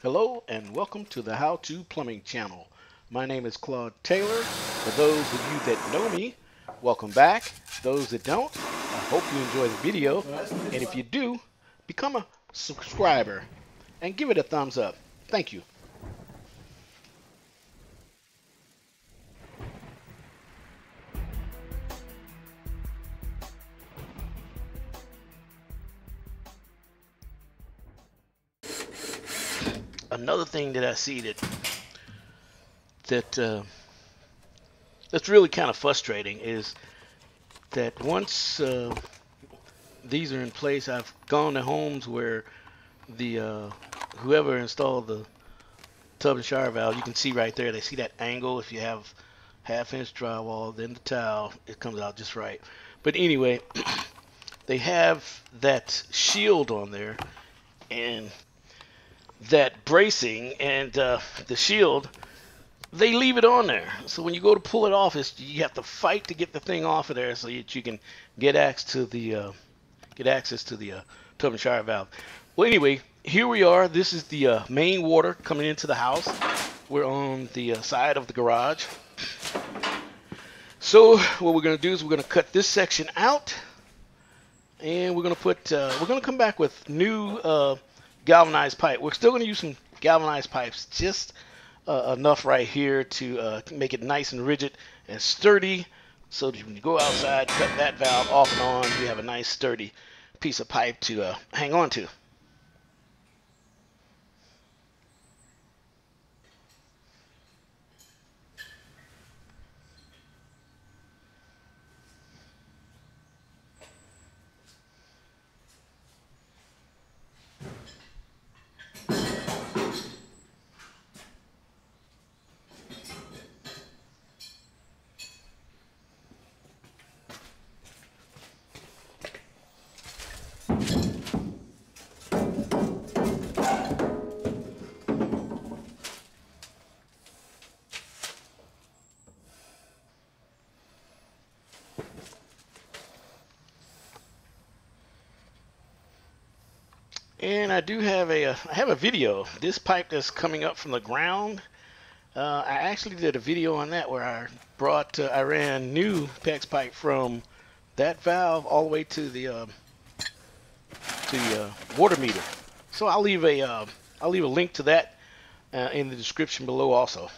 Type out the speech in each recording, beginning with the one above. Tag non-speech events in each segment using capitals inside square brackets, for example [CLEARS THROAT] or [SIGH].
Hello and welcome to the How To Plumbing channel. My name is Claude Taylor. For those of you that know me, welcome back. Those that don't, I hope you enjoy the video. And if you do, become a subscriber and give it a thumbs up. Thank you. Another thing that I see that that uh, that's really kind of frustrating is that once uh, these are in place, I've gone to homes where the uh, whoever installed the tub and shower valve, you can see right there, they see that angle. If you have half inch drywall, then the tile, it comes out just right. But anyway, [CLEARS THROAT] they have that shield on there and that bracing and uh, the shield they leave it on there. So when you go to pull it off, you have to fight to get the thing off of there so that you can get access to the uh, get access to the uh, tub and shower valve. Well, anyway, here we are. This is the uh, main water coming into the house. We're on the uh, side of the garage. So what we're going to do is we're going to cut this section out, and we're going to put uh, we're going to come back with new uh, galvanized pipe. We're still going to use some galvanized pipes, just uh, enough right here to uh, make it nice and rigid and sturdy so that when you go outside, cut that valve off and on, you have a nice sturdy piece of pipe to uh, hang on to. And I do have a, uh, have a video. This pipe that's coming up from the ground. Uh, I actually did a video on that where I brought, uh, I ran new PEX pipe from that valve all the way to the uh, to the uh, water meter. So I'll leave a, will uh, leave a link to that in the description below also.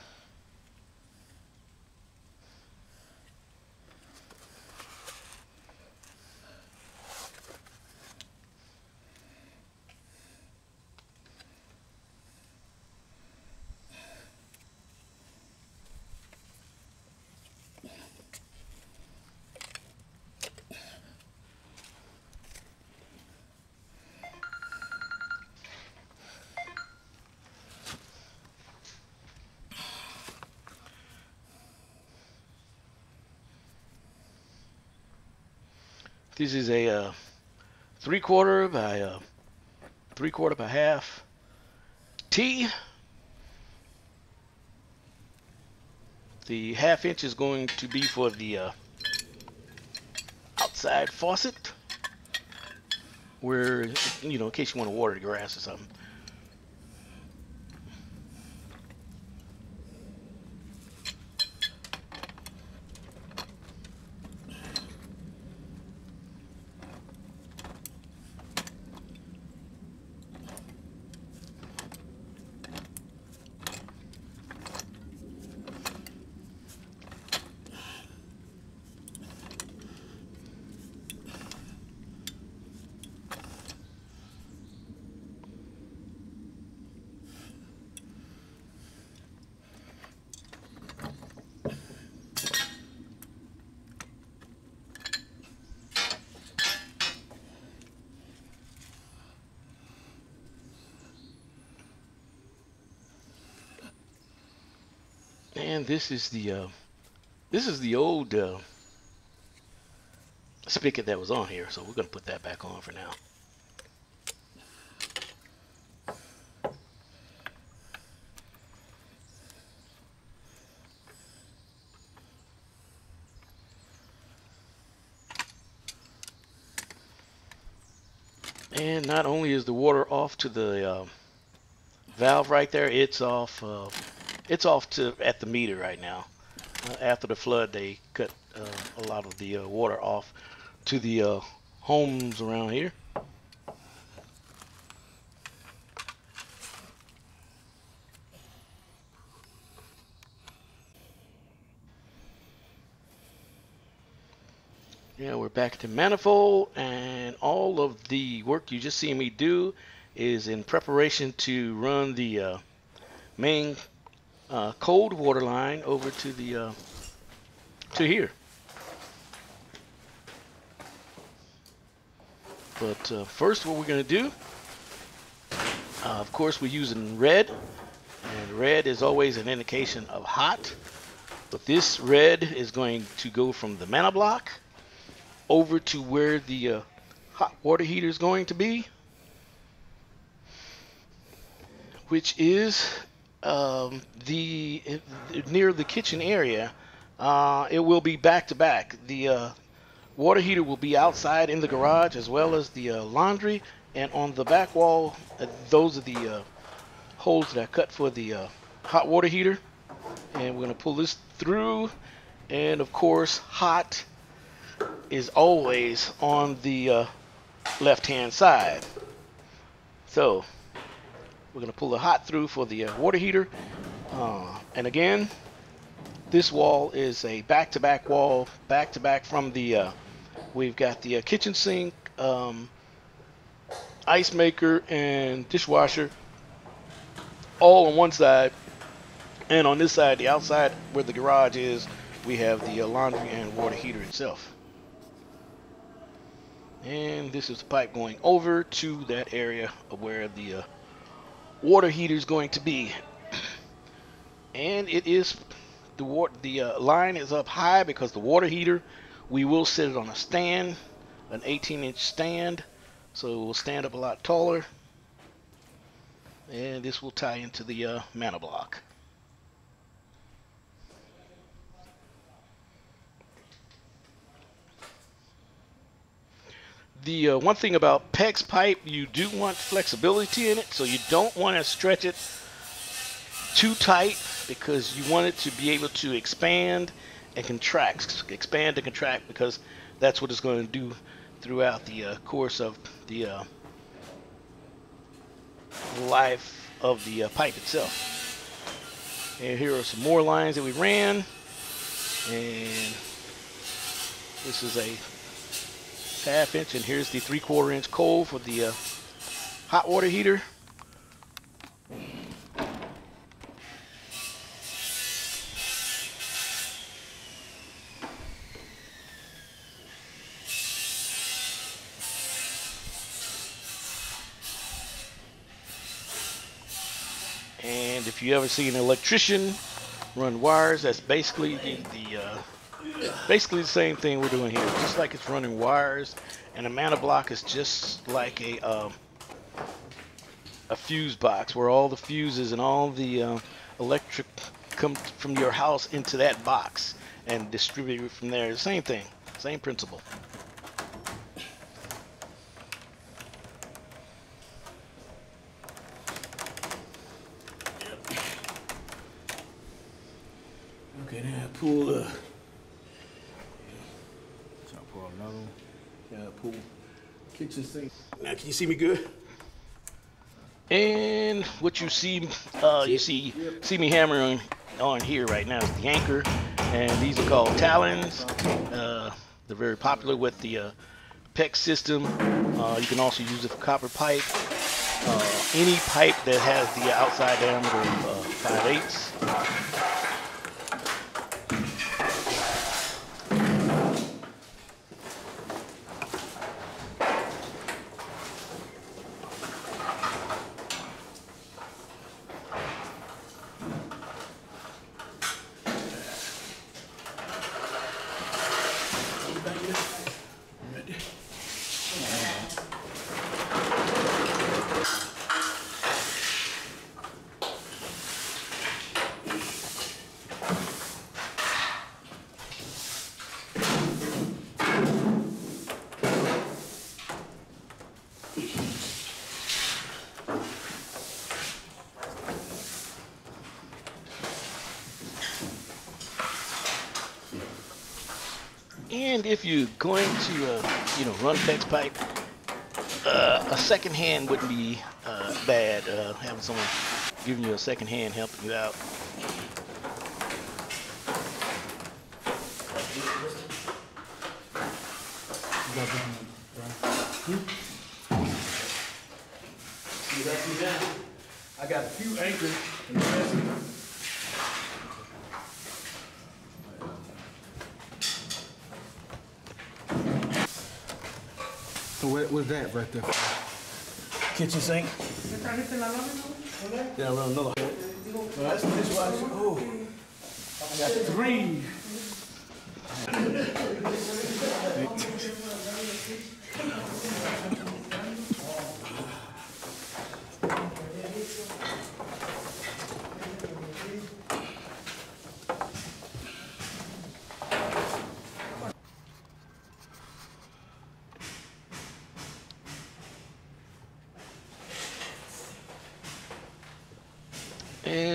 This is a uh, three quarter by uh, three quarter by half T. The half inch is going to be for the uh, outside faucet where, you know, in case you want to water the grass or something. And this is the uh, this is the old uh, spigot that was on here, so we're gonna put that back on for now. And not only is the water off to the uh, valve right there, it's off. It's off to at the meter right now. Uh, after the flood, they cut uh, a lot of the uh, water off to the uh, homes around here. Yeah, we're back to manifold and all of the work you just see me do is in preparation to run the uh, main uh, cold water line over to the uh, to here. But uh, first what we're going to do, uh, of course we're using red and red is always an indication of hot. But this red is going to go from the ManaBloc over to where the uh, hot water heater is going to be, which is um, the near the kitchen area. Uh, it will be back to back. The uh, water heater will be outside in the garage as well as the uh, laundry, and on the back wall, uh, those are the uh, holes that I cut for the hot water heater. And we're gonna pull this through, and of course, hot is always on the uh, left hand side. So we're going to pull the hot through for the uh, water heater. Uh, and again, this wall is a back-to-back -back wall, back-to-back -back from the, uh, we've got the uh, kitchen sink, um, ice maker, and dishwasher all on one side. And on this side, the outside where the garage is, we have the uh, laundry and water heater itself. And this is the pipe going over to that area where the uh, water heater is going to be. and it is the water the uh, line is up high because the water heater we will set it on a stand, an 18 inch stand, so it will stand up a lot taller. And this will tie into the uh, ManaBloc. The uh, one thing about PEX pipe, you do want flexibility in it, so you don't want to stretch it too tight because you want it to be able to expand and contract, expand and contract because that's what it's going to do throughout the uh, course of the uh, life of the uh, pipe itself. And here are some more lines that we ran. And this is a half inch and here's the three quarter inch coal for the uh, hot water heater. And if you ever see an electrician run wires that's basically the, the uh, basically the same thing we're doing here. Just like it's running wires, and a ManaBloc is just like a um, a fuse box where all the fuses and all the uh, electric come from your house into that box and distribute it from there. The same thing, same principle. Okay, now pull the pool kitchen sink. Now, can you see me good? And what you see, uh, you see, see me hammering on here right now is the anchor, and these are called talons. Uh, they're very popular with the uh, PEX system. Uh, you can also use it for copper pipe. Uh, any pipe that has the outside diameter of uh, 5 eighths If you're going to, uh, you know, run PEX pipe, uh, a second hand wouldn't be uh, bad. Uh, having someone giving you a second hand helping you out. I got a few anchors and the rest. So what was that right there? Kitchen sink. Yeah, run another. Well, that's the dishwasher. Oh. I got three.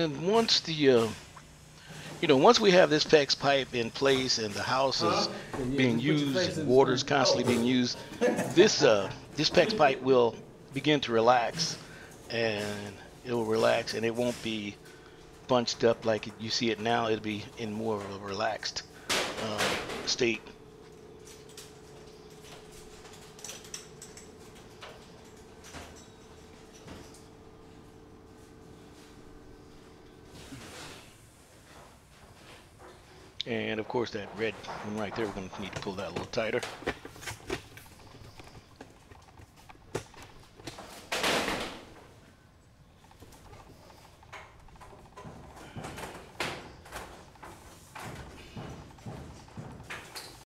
And once the, uh, you know, once we have this PEX pipe in place and the house is being used, water is constantly being used, this uh, this PEX pipe will begin to relax, and it will relax, and it won't be bunched up like you see it now. It'll be in more of a relaxed uh, state. And of course, that red one right there, we're going to need to pull that a little tighter.